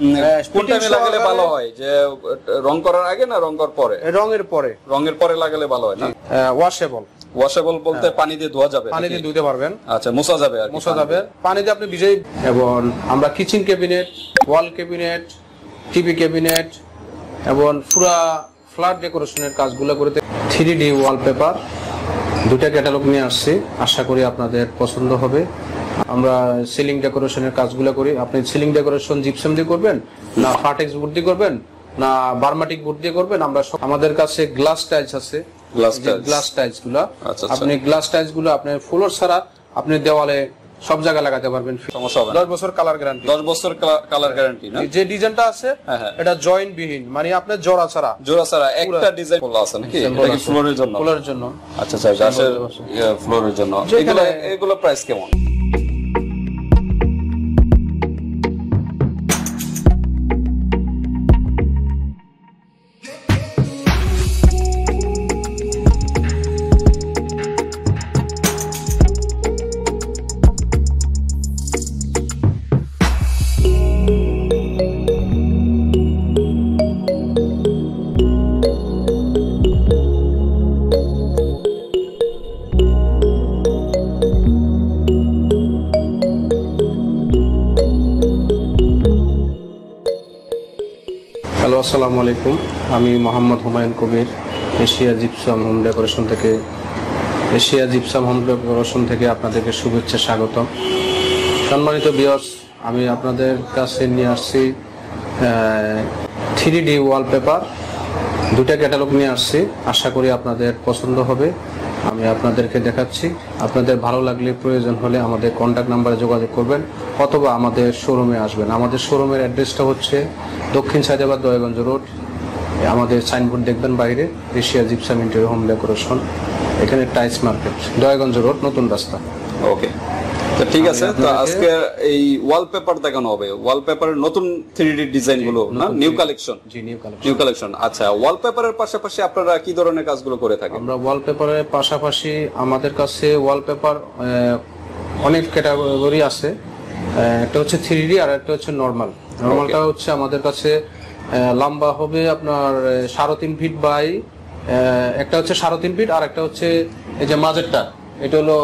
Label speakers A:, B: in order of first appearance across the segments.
A: কোন টাইমে লাগালে ভালো হয়? যে রং করার আগে না রং করার পরে?
B: রঙের পরে।
A: রঙের পরে লাগালে ভালো হয় না?
B: ওয়াশেবল
A: ওয়াশেবল বলতে পানি দিয়ে ধোয়া যাবে
B: পানি দিয়ে ধুতে পারবেন।
A: আচ্ছা মোছা যাবে আর
B: মোছা যাবে। পানি দিয়ে আপনি ভিজেই এবং আমরা kitchen cabinet wall cabinet TV cabinet এবং পুরা ফ্ল্যাট ডেকোরেশনের কাজগুলো করে থ্রি ডি ওয়ালপেপার দুটা ক্যাটালগ নিয়ে আসছি। আশা করি আপনাদের পছন্দ হবে। আমরা সিলিং ডেকোরেশনের কাজগুলো করি। আপনি সিলিং ডেকোরেশন জিপসাম দিয়ে করবেন না ফাটেক্স বোর্ড দিয়ে করবেন না বার্মাটিক বোর্ড দিয়ে করবেন আমরা আমাদের কাছে গ্লাস টাইলস আছে। গ্লাস
A: টাইলসগুলা।
B: আপনি গ্লাস টাইলসগুলো আপনার ফ্লোর ছাড়া আপনি দেওয়ালে সব জায়গায় লাগাতে পারবেন।
A: সমস্যা হবে না।
B: দশ বছর কালার গ্যারান্টি
A: দশ বছর কালার গ্যারান্টি না?
B: যে ডিজাইনটা আছে
A: হ্যাঁ, হ্যাঁ।
B: এটা জয়েন্ট বিহীন মানে আপনার জোড়া ছাড়া।
A: জোড়া ছাড়া। একটা ডিজাইন খোলা আছে নাকি? এটা কি ফ্লোরের জন্য?
B: ফ্লোরের জন্য।
A: আচ্ছা আচ্ছা ফ্লোরের জন্য। এগুলো এগুলো প্রাইস কেমন?
B: আসসালামু আলাইকুম। আমি Mohammad Humayun Kabir, Asia gypsum home decoration থেকে, এশিয়া জিপসাম হোম ডেকোরেশন থেকে আপনাদেরকে শুভেচ্ছা স্বাগতম। সম্মানিত বিয়স আমি আপনাদের কাছে নিয়ে আসছি থ্রি ডি ওয়ালপেপার দুটা ক্যাটালগ নিয়ে আসছি। আশা করি আপনাদের পছন্দ হবে। আমি আপনাদেরকে দেখাচ্ছি। আপনাদের ভালো লাগলে প্রয়োজন হলে আমাদের কন্ট্যাক্ট নাম্বারে যোগাযোগ করবেন অথবা আমাদের শোরুমে আসবেন। আমাদের শোরুমের অ্যাড্রেসটা হচ্ছে দক্ষিণ সাইদাবাদ দয়াগঞ্জ রোড। আমাদের সাইনবোর্ড দেখবেন বাইরে, Asia gypsum interior home decoration এখানে টাইস মার্কেট দয়াগঞ্জ রোড, নতুন রাস্তা।
A: ওকে তো ঠিক আছে তো আজকে এই ওয়ালপেপার দেখানো হবে। ওয়ালপেপারের নতুন থ্রি ডি ডিজাইনগুলো না? নিউ কালেকশন
B: জি নিউ কালেকশন
A: নিউ কালেকশন আচ্ছা ওয়ালপেপারের পাশাপাশি আপনারা কি ধরনের কাজগুলো করে থাকেন?
B: আমরা ওয়ালপেপারের পাশাপাশি আমাদের কাছে ওয়ালপেপার অনেক ক্যাটাগরি আছে। একটা হচ্ছে থ্রি ডি আর একটা হচ্ছে নর্মাল নর্মালটা হচ্ছে আমাদের কাছে লম্বা হবে আপনার সাড়ে তিন ফিট বাই একটা হচ্ছে সাড়ে তিন ফিট আর একটা হচ্ছে এই যে মাঝেরটা। এটা হলো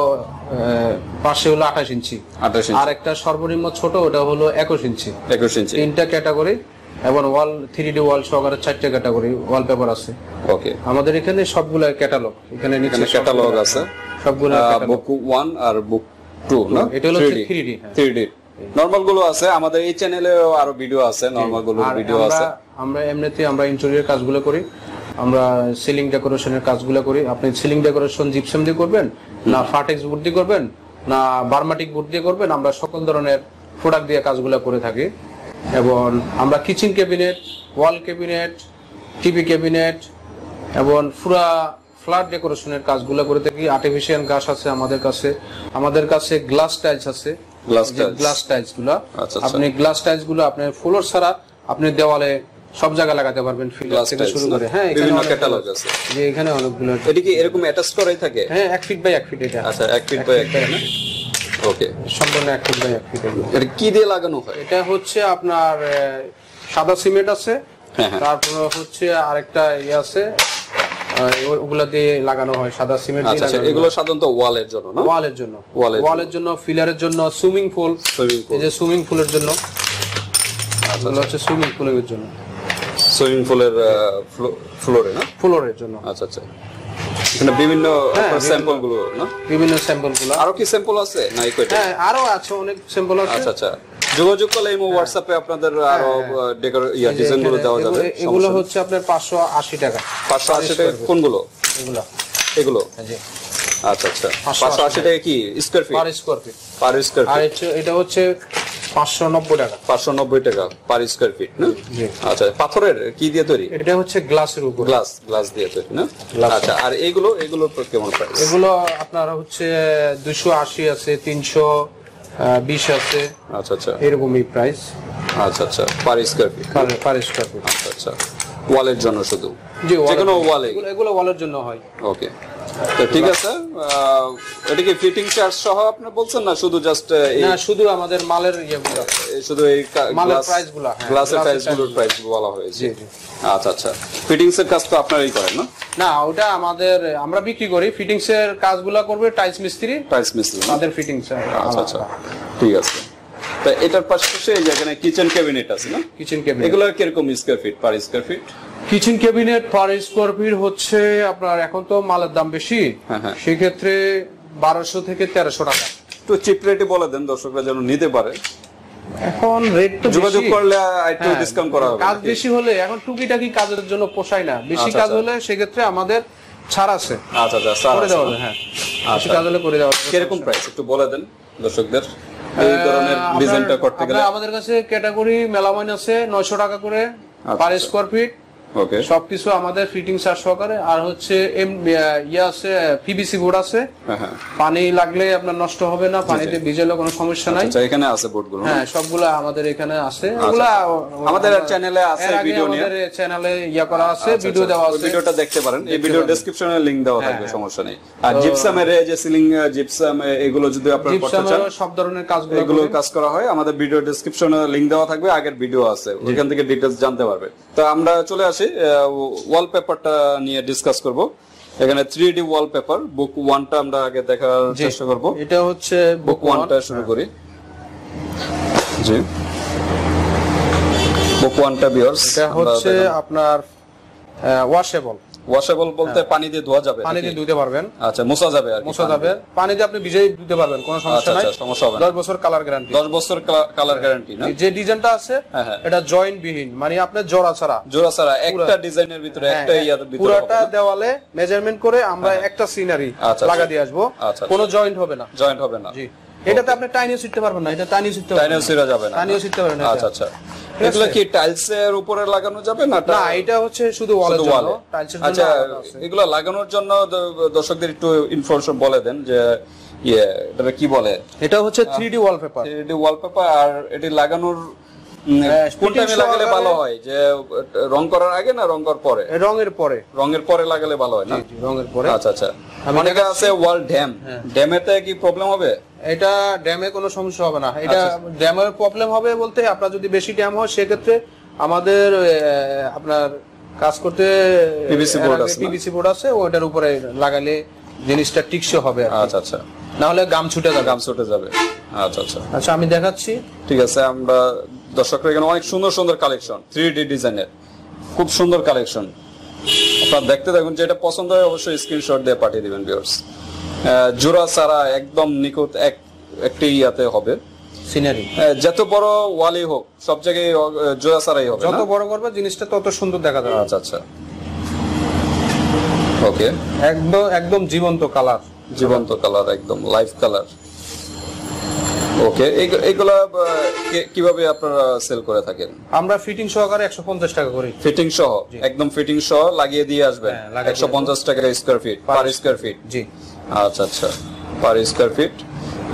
B: পাশে হলো আঠাশ ইঞ্চি।
A: আঠাশ
B: আর একটা সর্বনিম্ন ছোট ওটা হলো একুশ ইঞ্চি।
A: একুশ ইঞ্চি।
B: তিনটা ক্যাটাগরি এবং ওয়াল থ্রি ডি ওয়াল সহকারে চারটে ক্যাটাগরি ওয়ালপেপার আছে।
A: ওকে
B: আমাদের এখানে সবগুলো ক্যাটালগ এখানে নিচে
A: ক্যাটালগ আছে।
B: সবগুলো
A: book one R book to না?
B: এটা হলো 3D, হ্যাঁ।
A: থ্রি ডি নর্মালগুলো আছে আমাদের এই চ্যানেলেও আরও ভিডিও আছে
B: নর্মালগুলো
A: ভিডিও আছে।
B: আমরা এমনিতে আমরা ইন্টেরিয়র কাজগুলো করি। আমরা সিলিং ডেকোরেশনের কাজগুলো করি। আপনি সিলিং ডেকোরেশন জিপসাম দিয়ে করবেন না ফাটেক্স বোর্ড দিয়ে করবেন না বার্মাটিক বোর্ড দিয়ে করবেন আমরা সকল ধরনের প্রোডাক্ট দিয়ে কাজগুলো করে থাকি এবং আমরা kitchen cabinet wall cabinet TV cabinet এবং পুরা ফ্ল্যাট ডেকোরেশনের কাজগুলো করে থাকি আর্টিফিশিয়াল গাছ আছে আমাদের কাছে আমাদের কাছে গ্লাস টাইলস আছে। গ্লাস টাইলসগুলো
A: আচ্ছা, আচ্ছা।
B: আপনি গ্লাস টাইলসগুলো আপনার ফ্লোর ছাড়া আপনি দেওয়ালে সব জায়গায় লাগাতে পারবেন ফিলার থেকে শুরু করে। হ্যাঁ
A: বিভিন্ন ক্যাটালগ আছে।
B: যে এখানে অনেকগুলো
A: এটি কি এরকম অ্যাটাচ করাই থাকে?
B: হ্যাঁ এক ফিট বাই এক ফিট এটা।
A: আচ্ছা এক ফিট বাই এক ফিট না? ওকে
B: সম্পূর্ণ এক ফিট বাই এক ফিট এগুলো।
A: এটা কি দিয়ে লাগানো হয়?
B: এটা হচ্ছে আপনার সাদা সিমেন্ট আছে।
A: হ্যাঁ, হ্যাঁ।
B: তারপর হচ্ছে আরেকটা ইয়ে আছে। ওগুলা দিয়ে লাগানো হয় সাদা সিমেন্ট দিয়ে
A: আচ্ছা আচ্ছা এগুলো সাধারণত ওয়ালের জন্য না?
B: ওয়ালের জন্য।
A: ওয়ালের
B: জন্য। ফিলারের জন্য সুইমিং পুল।
A: সুইমিং
B: এই যে সুইমিং পুলের জন্য। এগুলো হচ্ছে সুইমিং পুলের জন্য।
A: সুইমিং পুলের ফ্লোরে না?
B: ফ্লোরের জন্য।
A: আচ্ছা আচ্ছা। এখানে বিভিন্ন স্যাম্পলগুলো না?
B: বিভিন্ন স্যাম্পলগুলা
A: আরও কি স্যাম্পল আছে? না এই
B: হ্যাঁ আরও আছে অনেক স্যাম্পল আছে।
A: আচ্ছা আচ্ছা। যোগাযোগ করলে এই হোয়াটসঅ্যাপে আপনাদের আরও ডেকোর ইয়া ডিজাইনগুলো দেওয়া যাবে
B: এগুলো- হচ্ছে আপনার পাঁচশো আশি টাকা।
A: পাঁচশো আশি টাকা কোনগুলো?
B: এগুলো।
A: এগুলো?
B: জি
A: আচ্ছা আচ্ছা। পাঁচশো টাকা। কি? Square feet
B: per square feet
A: per square
B: আর
A: ফিট
B: হচ্ছে এটা হচ্ছে পাঁচশো নব্বই টাকা।
A: পাঁচশো নব্বই টাকা পার স্কোয়ার ফিট না? আচ্ছা পাথরের কি দিয়ে তৈরি?
B: এটা হচ্ছে গ্লাসের উপর।
A: গ্লাস গ্লাস দিয়ে তৈরি না। আচ্ছা আর এগুলো এগুলো কেমন প্রাইস
B: এগুলো আপনার হচ্ছে দুশো আশি আছে তিনশো বিশ আছে।
A: আচ্ছা আচ্ছা।
B: এরকমই প্রাইস
A: আচ্ছা আচ্ছা per square feet
B: per square feet
A: আচ্ছা আচ্ছা। ওয়ালের জন্য শুধু? যে কোনো ওয়ালে।
B: এগুলো ওয়ালের জন্য হয়।
A: ওকে। তো ঠিক আছে এটা কি ফিটিং চার্জ সহ আপনি বলছেন না শুধু জাস্ট
B: না শুধু আমাদের মালের ইয়েগুলো
A: শুধু এই
B: মালের price গুলা, হ্যাঁ,
A: গ্লাসের
B: glass
A: প্রাইস বলা হয়েছে। আচ্ছা আচ্ছা। ফিটিংস এর কাজ তো আপনারাই করেন না?
B: না ওটা আমাদের আমরা বিক্রি করি। ফিটিংস এর কাজগুলো করবে টাইলস মিস্ত্রি।
A: টাইলস মিস্ত্রি না?
B: তাদের ফিটিংস
A: আচ্ছা আচ্ছা। ঠিক আছে। তা এটার পাশাপাশি এই যে কিচেন ক্যাবিনেট আছে না?
B: কিচেন ক্যাবিনেট
A: এগুলো কীরকম square feet per square feet
B: kitchen cabinet per square feet হচ্ছে আপনার এখন তো মালের দাম বেশি।
A: হ্যাঁ, হ্যাঁ।
B: সেক্ষেত্রে বারোশো থেকে তেরোশো টাকা।
A: একটু চিপ রেটে বলে দেন দর্শকরা যেন নিতে পারে।
B: এখন রেট তো
A: যোগাযোগ করলে একটু
B: হ্যাঁ,
A: ডিসকাউন্ট করা হবে
B: কাজ বেশি হলে এখন টুকিটাকি কাজের জন্য পোষায় না। বেশি
A: আচ্ছা,
B: কাজ
A: আচ্ছা।
B: হলে সেক্ষেত্রে আমাদের ছাড় আছে।
A: আচ্ছা আচ্ছা
B: দেওয়া হ্যাঁ। বেশি কাজ হলে করে দেওয়া
A: কীরকম প্রাইস একটু বলে দেন দর্শকদের। এই ধরনের ডিজাইনটা করতে গেলে
B: আমাদের কাছে ক্যাটাগরি মেলামাইন আছে নয়শো টাকা করে পার। স্কোয়ার ফিট
A: ওকে
B: সবকিছু আমাদের ফিটিং চার্জ সহকারে আর হচ্ছে এম- ইয়ে আছে পিবিসি বোর্ড আছে।
A: হ্যাঁ হ্যাঁ।
B: পানি লাগলে আপনার নষ্ট হবে না পানিতে ভিজেলে কোনো সমস্যা নাই।
A: আচ্ছা এখানে আছে বোর্ডগুলো
B: হ্যাঁ? সবগুলা আমাদের এখানে আছে। ওগুলা
A: আমাদের চ্যানেলে আছে ভিডিও নিয়ে।
B: আমাদের চ্যানেলে ইয়া করা আছে ভিডিও
A: আচ্ছা,
B: দেওয়া আছে।
A: ভিডিওটা দেখতে পারেন। এই ভিডিও ডেসক্রিপশনে লিংক দেওয়া থাকবে সমস্যা নেই। আর জিপসামের যে সিলিং জিপসাম এগুলো যদি আপনারা করতে চান
B: সব ধরনের কাজগুলো
A: এগুলো কাজ করা হয়। আমাদের ভিডিও ডেসক্রিপশনে লিংক দেওয়া থাকবে আগের ভিডিও আছে। ওইখান থেকে ডিটেলস জানতে পারবে। তো আমরা চলে আসি। ওয়ালপেপারটা নিয়ে ডিসকাস করব। এখানে থ্রি ডি ওয়ালপেপার বুক ওয়ানটা আমরা আগে দেখার চেষ্টা করব।
B: এটা হচ্ছে
A: বুক ওয়ানটা শুরু করি। জি। বুক ওয়ানটা বিয়ার্স
B: এটা হচ্ছে আপনার ওয়াশেবল
A: ওয়াশেবল বলতে পানি দিয়ে ধোয়া যাবে
B: পানি দিয়ে ধুতে পারবেন।
A: আচ্ছা মোছা যাবে আর
B: মোছা যাবে। পানি দিয়ে আপনি ভিজেই ধুতে পারবেন কোনো
A: আচ্ছা
B: সমস্যা নাই।
A: আচ্ছা সমস্যা হবে না।
B: দশ বছর কালার গ্যারান্টি
A: দশ বছর কালার গ্যারান্টি না?
B: যে ডিজাইনটা আছে
A: হ্যাঁ, হ্যাঁ।
B: এটা জয়েন্ট বিহীন মানে আপনার জোড়া ছাড়া।
A: জোড়া ছাড়া একটা ডিজাইনের ভিতরে একটা ইয়ার ভিতরে
B: পুরাটা দেওয়ালে মেজারমেন্ট করে আমরা একটা সিনারি
A: আচ্ছা,
B: লাগা
A: আচ্ছা।
B: দিয়ে আসব।
A: আচ্ছা,
B: কোনো জয়েন্ট হবে না।
A: জয়েন্ট হবে না।
B: জি। এটাতে আপনি টাইনিও শিখতে পারবেন না এটা টাইনিও শিখতে পারবেন
A: টাইনেও সিরা যাবে না
B: টাইনিও শিখতে পারবেন না
A: আচ্ছা আচ্ছা। এগুলো কি টাইলস এর উপরে লাগানো যাবে না
B: না এটা হচ্ছে শুধু ওয়ালের জন্য।
A: আচ্ছা এগুলো লাগানোর জন্য দর্শকদের একটু ইনফরমেশন বলে দেন যে ইয়ে এটা কি বলে?
B: এটা হচ্ছে 3D ওয়ালপেপার
A: ডি ওয়ালপেপার আর এটি লাগানোর কোন টাইমে লাগালে ভালো হয়? যে রং করার আগে না রং করার পরে?
B: রঙের পরে।
A: রঙের পরে লাগালে ভালো হয় না?
B: রঙের পরে।
A: আচ্ছা আচ্ছা। অনেকে আছে ওয়াল ড্যাম
B: হ্যাঁ।
A: ড্যামেতে কি প্রবলেম হবে?
B: এটা ড্যামে কোনো সমস্যা হবে না। এটা
A: আচ্ছা।
B: ড্যামের প্রবলেম হবে বলতে আপনার যদি বেশি ড্যাম হয় সেক্ষেত্রে আমাদের আপনার কাজ করতে
A: PVC board আছে?
B: পিভিসি বোর্ড আছে ওটার উপরে লাগালে জিনিসটা টিকসই হবে
A: আচ্ছা আচ্ছা।
B: না হলে গাম ছুটে যাবে।
A: গাম ছুটে যাবে। আচ্ছা আচ্ছা।
B: আচ্ছা আমি দেখাচ্ছি।
A: ঠিক আছে আমরা দর্শকরা এখানে অনেক সুন্দর সুন্দর কালেকশন থ্রি ডি ডিজাইনের। খুব সুন্দর কালেকশন। আপনারা দেখতে থাকুন যেটা পছন্দ হয় অবশ্যই স্ক্রিনশট দিয়ে পাঠিয়ে দিবেন ভিউয়ার্স জোড়া সারা একদম নিখুঁত এক একটি ইয়াতে হবে।
B: সিনারি
A: যত বড় ওয়ালই হোক সব জায়গায় জোড়া সারাই হবে
B: যত? বড় করবে জিনিসটা তত সুন্দর দেখা যাবে।
A: আচ্ছা আচ্ছা। ওকে
B: একদম একদম জীবন্ত কালার।
A: জীবন্ত কালার একদম লাইভ কালার ওকে এগুলা কীভাবে আপনারা সেল করে থাকেন?
B: আমরা ফিটিং সহকারে একশো পঞ্চাশ টাকা করি।
A: ফিটিং সহ? একদম ফিটিং সহ লাগিয়ে দিয়ে আসবেন?
B: হ্যাঁ,
A: একশো পঞ্চাশ টাকা square feet per square feet
B: জি।
A: আচ্ছা আচ্ছা পার স্কোয়ার ফিট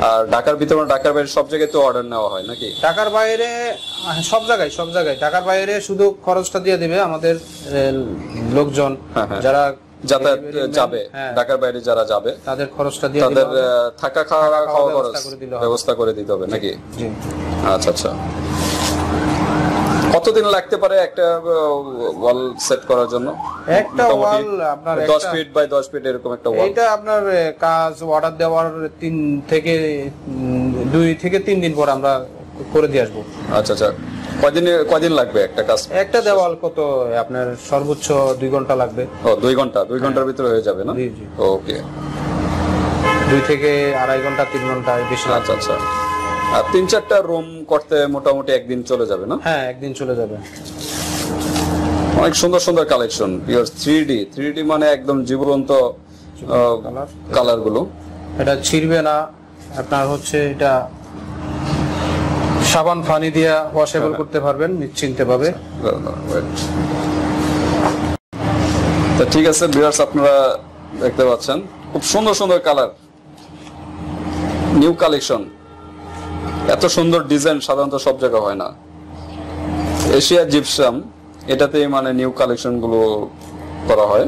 A: আর ঢাকার ভিতরে ঢাকার বাইরে সব জায়গায় তো অর্ডার নেওয়া হয় নাকি?
B: ঢাকার বাইরে সব জায়গায় সব জায়গায়। ঢাকার বাইরে শুধু খরচটা দিয়ে দিবে আমাদের লোকজন
A: হ্যাঁ, হ্যাঁ।
B: যারা
A: যাতায়াত যাবে
B: হ্যাঁ,
A: ঢাকার বাইরে যারা যাবে
B: তাদের খরচটা দিয়ে
A: তাদের থাকা খাওয়া খাওয়া খরচ
B: ব্যবস্থা করে
A: দিতে হবে নাকি? আচ্ছা আচ্ছা। কতদিন লাগতে পারে একটা ওয়াল সেট করার জন্য?
B: একটা ওয়াল আপনার
A: দশ
B: একটা-
A: ফিট বাই দশ ফিট এরকম একটা ওয়াল।
B: এটা আপনার কাজ অর্ডার দেওয়ার তিন থেকে দুই থেকে তিন দিন পর আমরা করে দিয়ে আসব।
A: আচ্ছা আচ্ছা। কয়দিন কয়দিন লাগবে একটা কাজ?
B: একটা দেওয়াল কত আপনার সর্বোচ্চ দুই ঘণ্টা লাগবে।
A: ও দুই ঘণ্টা দুই ঘণ্টার ভিতরে হয়ে যাবে না। ওকে।
B: দুই থেকে আড়াই ঘণ্টা তিন ঘণ্টা বেশি
A: আচ্ছা আচ্ছা। আর তিন চারটা রুম করতে মোটামুটি একদিন চলে যাবে না?
B: হ্যাঁ একদিন চলে যাবে।
A: অনেক সুন্দর সুন্দর collection pure three D three D মানে একদম জীবন্ত
B: কালার
A: কালারগুলো।
B: এটা ছিড়বে না। আপনার হচ্ছে এটা সাবান পানি দিয়ে ওয়াশেবল করতে পারবেন নিশ্চিন্তে ভাবে।
A: তো ঠিক আছে ভিউয়ার্স আপনারা দেখতে পাচ্ছেন। খুব সুন্দর সুন্দর কালার নিউ কালেকশন এত সুন্দর ডিজাইন সাধারণত সব জায়গায় হয় না। এশিয়া জিপসাম এটাতে মানে নিউ কালেকশনগুলো করা হয়।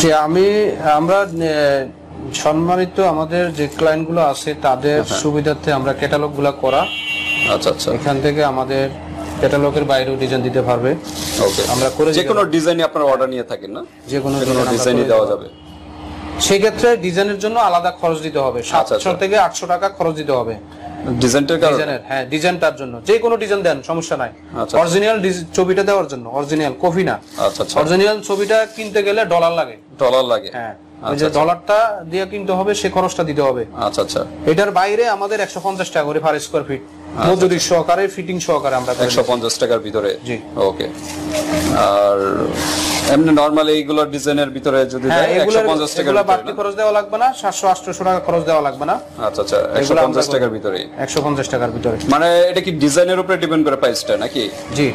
B: যে আমি আমরা সম্মানিত আমাদের যে ক্লায়েন্টগুলো আছে তাদের
A: হ্যাঁ।
B: সুবিধার্থে আমরা ক্যাটালগগুলা করা।
A: আচ্ছা আচ্ছা।
B: এখান থেকে আমাদের ক্যাটালগের বাইরেও ডিজাইন দিতে পারবে।
A: ওকে
B: আমরা করে
A: যে কোনো ডিজাইনে আপনারা অর্ডার নিয়ে থাকেন না?
B: যে কোনো
A: ডিজাইনই দেওয়া যাবে।
B: সেই ক্ষেত্রে ডিজাইনের জন্য আলাদা খরচ দিতে হবে। সাতশো
A: আচ্ছা।
B: থেকে আটশো টাকা খরচ দিতে হবে।
A: ডিজাইনটার কারণে?
B: ডিজাইনের হ্যাঁ ডিজাইনটার জন্য। যে কোনো ডিজাইন দেন সমস্যা নাই।
A: আচ্ছা।
B: অরিজিনাল ছবিটা দেওয়ার জন্য অরিজিনাল কপি না।
A: আচ্ছা আচ্ছা।
B: অরিজিনাল ছবিটা কিনতে গেলে ডলার লাগে।
A: ডলার লাগে।
B: হ্যাঁ ওই যে ডলারটা দিয়ে কিনতে হবে সে খরচটা দিতে হবে।
A: আচ্ছা আচ্ছা।
B: এটার বাইরে আমাদের একশো পঞ্চাশ টাকা করে পার স্কোয়ার ফিট মজুরি সহকারে ফিটিং সহকারে আমরা করে
A: একশো পঞ্চাশ টাকার ভিতরে?
B: জি।
A: ওকে। আর এমনি নর্মালি এইগুলো ডিজাইনের ভিতরে যদি
B: হ্যাঁ এগুলো
A: পঞ্চাশ টাকার
B: এগুলো বাড়তি খরচ দেওয়া লাগবে না সাতশো আটশো টাকা খরচ দেওয়া লাগবে না।
A: আচ্ছা আচ্ছা একশো
B: এগুলো আমরা
A: পঞ্চাশ
B: করে
A: টাকার ভিতরে?
B: একশো পঞ্চাশ টাকার ভিতরে।
A: মানে এটা কি ডিজাইনের উপরে ডিপেন্ড করে প্রাইসটা নাকি?
B: জি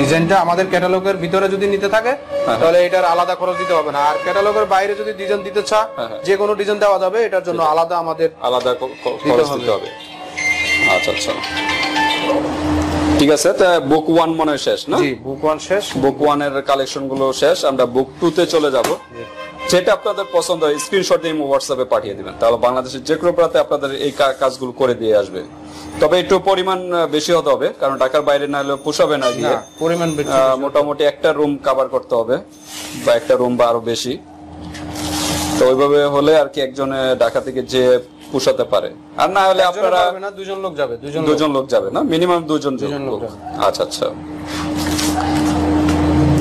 B: ডিজাইনটা আমাদের ক্যাটালগের ভিতরে যদি নিতে থাকে
A: হ্যাঁ।
B: তাহলে এটার আলাদা খরচ দিতে হবে না। আর ক্যাটালগের বাইরে যদি ডিজাইন দিতে চা
A: হ্যাঁ, হ্যাঁ।
B: যে কোনো ডিজাইন দেওয়া যাবে এটার জন্য আলাদা আমাদের
A: আলাদা খরচ। দিতে হবে। আচ্ছা আচ্ছা। ঠিক আছে তা বুক ওয়ান মনে শেষ না?
B: জি বুক ওয়ান শেষ।
A: বুক ওয়ানের কালেকশনগুলো শেষ আমরা বুক টু তে চলে যাব। যেটা আপনাদের পছন্দ হয় স্ক্রিনশট দিয়ে হোয়াটসঅ্যাপে পাঠিয়ে দিবেন। তাহলে বাংলাদেশের যে কোনো প্রান্তে আপনাদের এই কাজগুলো করে দিয়ে আসবে। তবে একটু পরিমাণ বেশি হতে হবে কারণ ঢাকার বাইরে না হলে পোষাবে না
B: না, পরিমাণ
A: মোটামুটি একটা রুম কভার করতে হবে বা একটা রুম বা আরও বেশি। তো ওইভাবে হলে আর কি একজনে ঢাকা থেকে যে পোষাতে পারে। আর না হলে আপনারা
B: দুজন লোক যাবে দুজন লোক।
A: দুজন লোক যাবে না মিনিমাম দুজন
B: দুজন লোক
A: আচ্ছা আচ্ছা।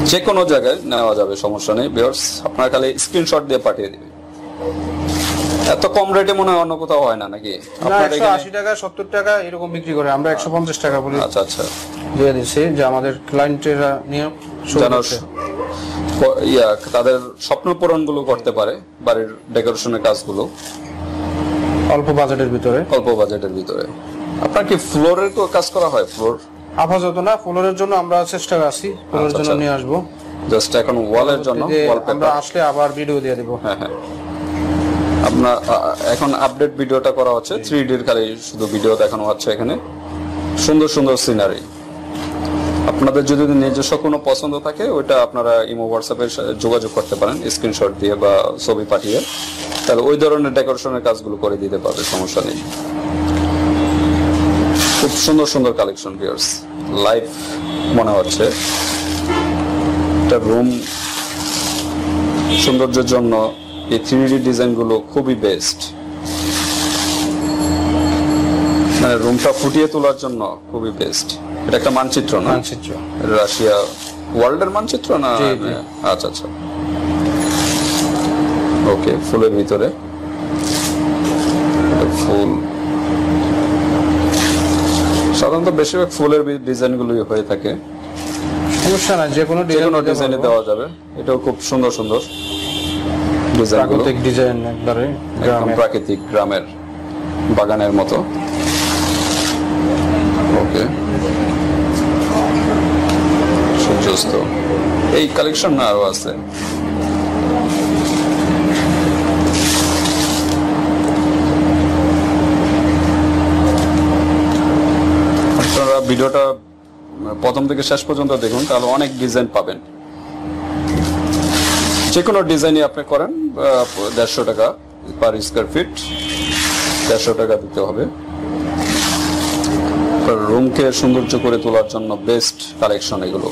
A: যে কোনো জায়গায় নেওয়া যাবে সমস্যা নেই। বিয়ার্স আপনার খালি স্ক্রিনশট দিয়ে পাঠিয়ে দিবে এত কম রেটে মনে হয় অন্য কোথাও হয় না নাকি? আপনার
B: একশো
A: এখানে
B: আশি টাকা সত্তর টাকা এরকম বিক্রি করে। আমরা একশো পঞ্চাশ টাকা বলে
A: আচ্ছা আচ্ছা।
B: দিয়ে দিচ্ছি যে আমাদের ক্লায়েন্টেরা নিয়ে
A: ইয়া তাদের স্বপ্ন পূরণগুলো করতে পারে বাড়ির ডেকোরেশনের কাজগুলো।
B: অল্প বাজেটের ভিতরে।
A: অল্প বাজেটের ভিতরে। আপনার কি ফ্লোরের কাজ করা হয় ফ্লোর?
B: আপাতত না ফ্লোরের জন্য আমরা চেষ্টা আছি ফ্লোরের
A: আচ্ছা,
B: জন্য
A: আচ্ছা।
B: নিয়ে আসব।
A: জাস্ট এখন ওয়ালের জন্য
B: আমরা আসলে আবার ভিডিও দিয়ে দিব।
A: হ্যাঁ হ্যাঁ। আপনার এখন আপডেট ভিডিওটা করা হচ্ছে। থ্রি ডির খালি শুধু ভিডিও দেখানো হচ্ছে এখানে। সুন্দর সুন্দর সিনারি আপনাদের যদি নিজস্ব কোনো পছন্দ থাকে, ওইটা আপনারা ইমো হোয়াটসঅ্যাপে যোগাযোগ করতে পারেন স্ক্রিনশট দিয়ে বা ছবি পাঠিয়ে। তাহলে ওই ধরনের ডেকোরেশনের কাজগুলো করে দিতে পারবে, সমস্যা নেই। খুব সুন্দর সুন্দর কালেকশন ভিউয়ার্স লাইভ মনে হচ্ছে। একটা রুম সৌন্দর্যের জন্য এই থ্রি ডি ডিজাইনগুলো খুবই বেস্ট মানে রুমটা ফুটিয়ে তোলার জন্য খুবই বেস্ট এটা একটা মানচিত্র না?
B: মানচিত্র।
A: রাশিয়া ওয়ার্ল্ডের মানচিত্র না। আচ্ছা আচ্ছা। ওকে ফুলের ভিতরে। ফুল। সাধারণত বেশিরভাগ ফুলের ডিজাইন গুলোই হয়ে থাকে।
B: সমস্যা নাই যে কোনো ডিজাইন
A: ডিজাইনে দেওয়া যাবে। এটাও খুব সুন্দর সুন্দর
B: প্রাকৃতিক ডিজাইন একবারে
A: প্রাকৃতিক গ্রামের বাগানের মতো ওকে সূর্যাস্ত এই কালেকশন আরও আছে। আপনারা ভিডিওটা প্রথম থেকে শেষ পর্যন্ত দেখুন, তাহলে অনেক ডিজাইন পাবেন। যে কোনো ডিজাইনই আপনি করেন দেড়শো টাকা পার স্কোয়ার ফিট দেড়শো টাকা দিতে হবে। রুমকে সৌন্দর্য করে তোলার জন্য বেস্ট কালেকশন এগুলো।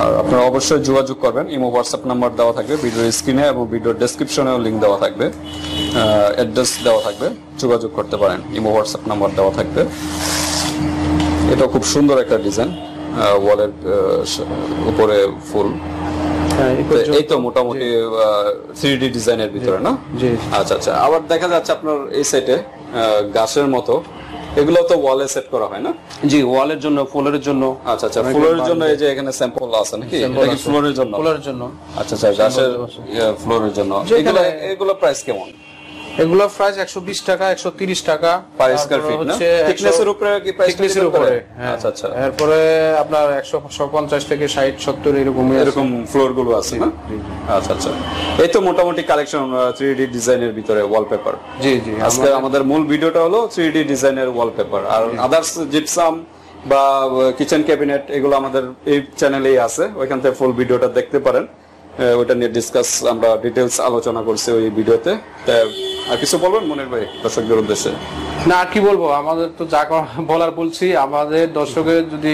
A: আর আপনারা অবশ্যই যোগাযোগ করবেন। ইমো হোয়াটসঅ্যাপ নাম্বার দেওয়া থাকবে ভিডিওর স্ক্রিনে এবং ভিডিওর ডেসক্রিপশনেও লিঙ্ক দেওয়া থাকবে। অ্যাড্রেস দেওয়া থাকবে। যোগাযোগ করতে পারেন। ইমো হোয়াটসঅ্যাপ নাম্বার দেওয়া থাকবে। এটা খুব সুন্দর একটা ডিজাইন ওয়ালের উপরে ফুল।
B: হ্যাঁ, এই
A: তো মোটামুটি থ্রি ডি ডিজাইনের ভিতরে না?
B: জি
A: আচ্ছা আচ্ছা। আবার দেখা যাচ্ছে আপনার এই সেটে গাছের মতো এগুলো তো ওয়ালে সেট করা হয় না?
B: জি ওয়ালের জন্য ফুলের জন্য।
A: আচ্ছা আচ্ছা ফ্লোরের জন্য এই যে এখানে স্যাম্পল আছে নাকি? এটা কি ফ্লোরের জন্য?
B: ফুলের জন্য।
A: আচ্ছা আচ্ছা গাছের ফ্লোরের জন্য।
B: যেখানে-
A: এগুলো এগুলো প্রাইস কেমন?
B: এগুলো প্রাইস একশো বিশ টাকা একশো তিরিশ টাকা।
A: পার স্কয়ার ফিট না? থিকনেসের উপরে কি প্রাইস
B: থিকনেসের উপরে হ্যাঁ।
A: আচ্ছা আচ্ছা।
B: এরপরে আপনার একশো পঞ্চাশ থেকে ষাট সত্তর এরকম
A: এরকম ফ্লোরগুলো আছে না? আচ্ছা আচ্ছা। এই তো মোটামুটি কালেকশন থ্রি ডি ডিজাইনের ভিতরে ওয়ালপেপার
B: জি জি
A: আজকে আমাদের মূল ভিডিওটা হলো থ্রি ডি ডিজাইনের ওয়ালপেপার আর আদার্স জিপসাম বা কিচেন ক্যাবিনেট এগুলো আমাদের এই চ্যানেলেই আছে। ওইখান থেকে ফুল ভিডিওটা দেখতে পারেন। ওটা নিয়ে ডিসকাস আমরা ডিটেলস আলোচনা করছি ওই ভিডিওতে আর কিছু বলবেন মনির ভাই দর্শকদের উদ্দেশ্যে?
B: না আর কি বলব? আমাদের তো যা বলার বলছি আমাদের দর্শকের যদি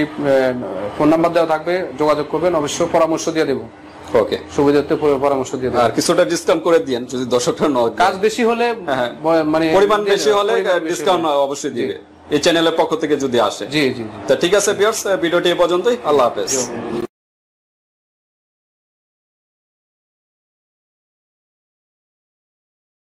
B: ফোন নাম্বার দেওয়া থাকবে যোগাযোগ করবেন অবশ্যই পরামর্শ দিয়ে দেবো।
A: ওকে
B: সুবিধার্থে পরামর্শ দিয়ে দেবো।
A: আর কিছুটা ডিসকাউন্ট করে দিয়েন যদি দর্শকরা ন
B: কাজ বেশি হলে
A: হ্যাঁ।
B: মানে
A: পরিমাণ বেশি হলে ডিসকাউন্ট অবশ্যই দিবে। এই চ্যানেলের পক্ষ থেকে যদি আসে।
B: জি জি
A: তা ঠিক আছে পিয়ার্স ভিডিওটি এ পর্যন্তই। আল্লাহ হাফেজ।